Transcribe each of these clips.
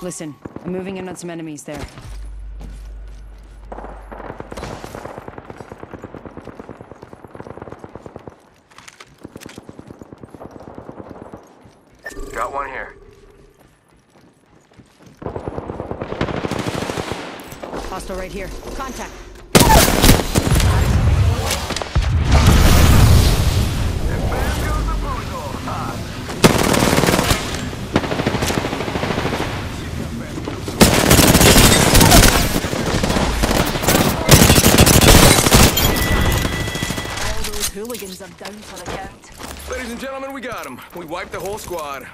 Listen, I'm moving in on some enemies there. Got one here. Hostile right here. Contact. Hooligans are down for the count. Ladies and gentlemen, we got him. We wiped the whole squad.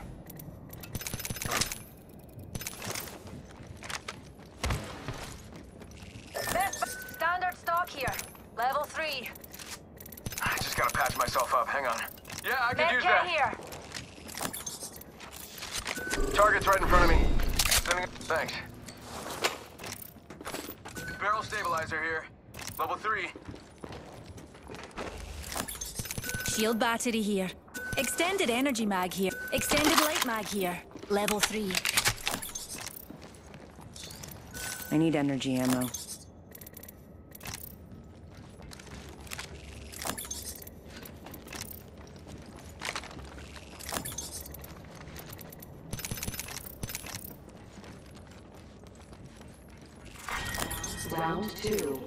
Standard stock here. Level 3. I just gotta patch myself up. Hang on. Yeah, I could Med use that. here. Target's right in front of me. Thanks. Barrel stabilizer here. Level three. Shield battery here. Extended energy mag here. Extended light mag here. Level 3. I need energy ammo. Round two.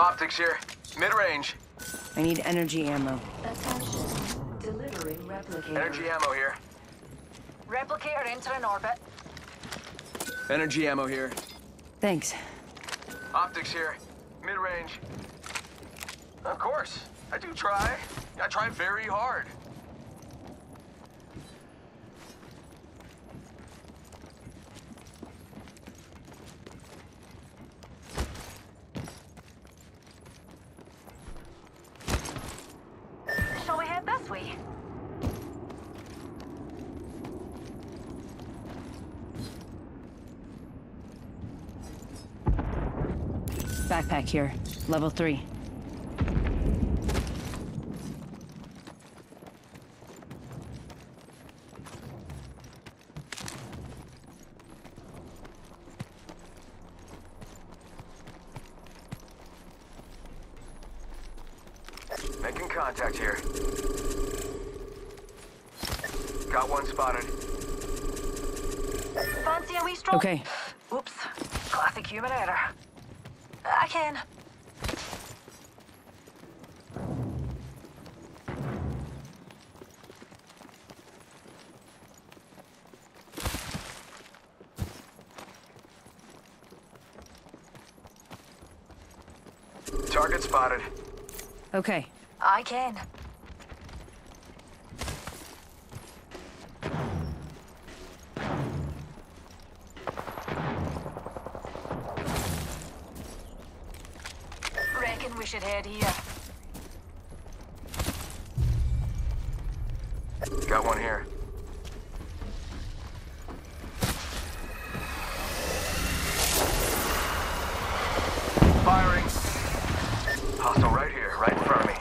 Optics here. Mid-range. I need energy ammo. Attention. Delivering replicator. Energy ammo here. Replicator entering orbit. Energy ammo here. Thanks. Optics here. Mid-range. Of course. I do try. I try very hard. Shall we head this way? Backpack here. Level 3. Making contact here. Got one spotted. Fancy a wee stroll? Okay. Oops. Classic human error. I can. Target spotted. Okay. I can. Reckon we should head here. Got one here. Firing. Hostile right here, right in front of me.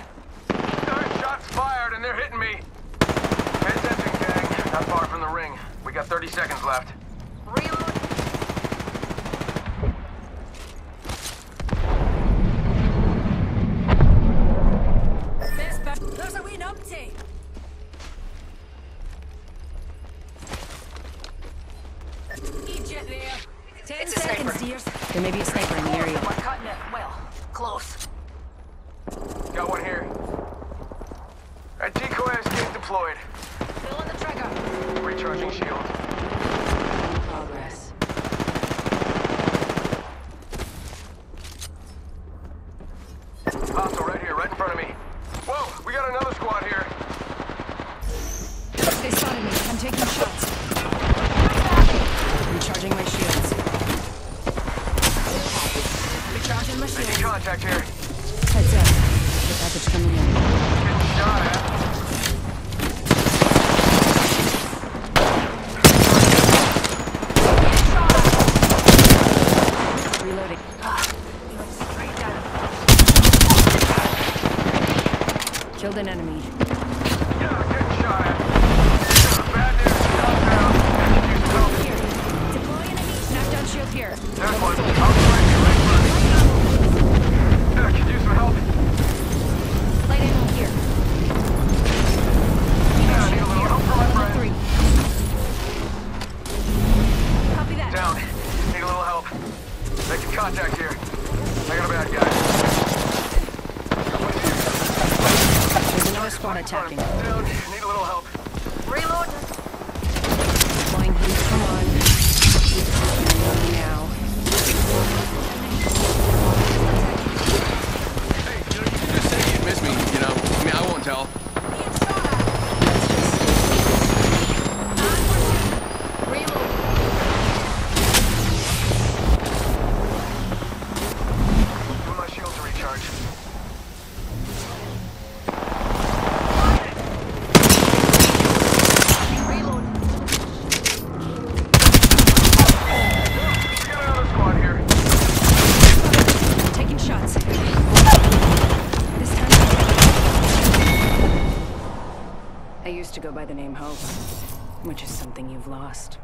Third shots fired and they're hitting me. Pay attention, gang. Not far from the ring. We got 30 seconds left. Reload. Area. We're cutting it. Well, close. Got one here. That decoy escape deployed. Pulling the trigger. Recharging shield. Progress. Contact here. I got a bad guy. There's another squad attacking. Down. Need a little help. Reload. Deploying heat. Come on. Now. Hope, which is something you've lost.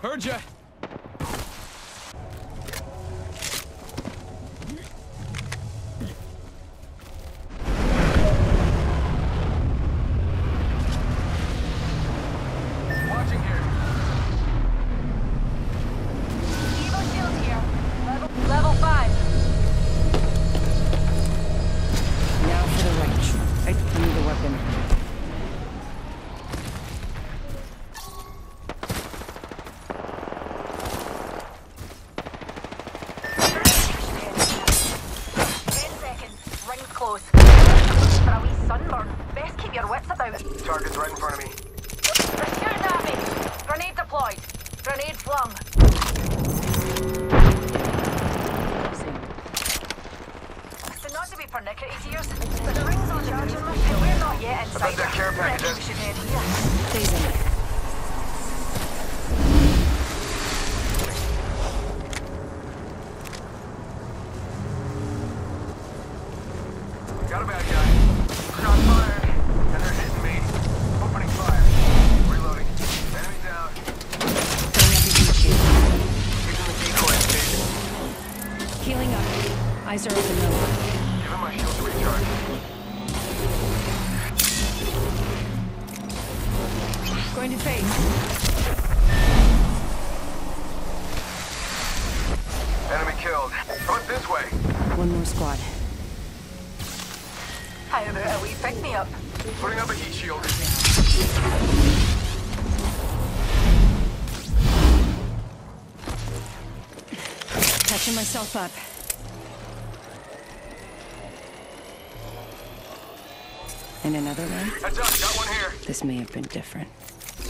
Heard ya. Close. For a wee sunburn. Best keep your wits about. Target's right in front of me. They're shooting at me. Grenade deployed. Grenade flung. So not to be pernickety but the ring's on charge and we're not yet inside. bet that care package is- we should head here. Phasing. Eyes are open though. Give him my shield to recharge. Going to phase. Enemy killed. Front this way. One more squad. Hi about a wee pick-me-up? Putting up a heat shield. Catching myself up. And another one? Heads up, got one here. This may have been different.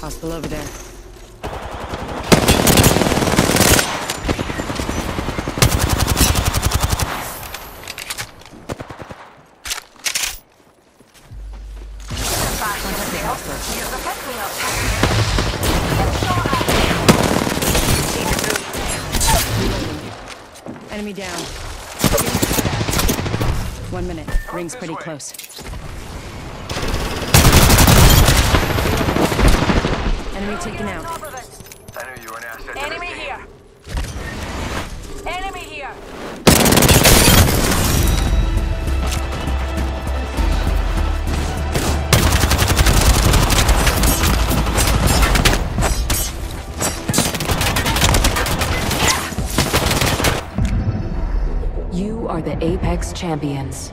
Hostile over there. The house. Here's. Enemy down. Getting shot at. One minute. Ring's pretty close. Enemy taken out. I knew you were an asset. Enemy here. Enemy here. You are the Apex Champions.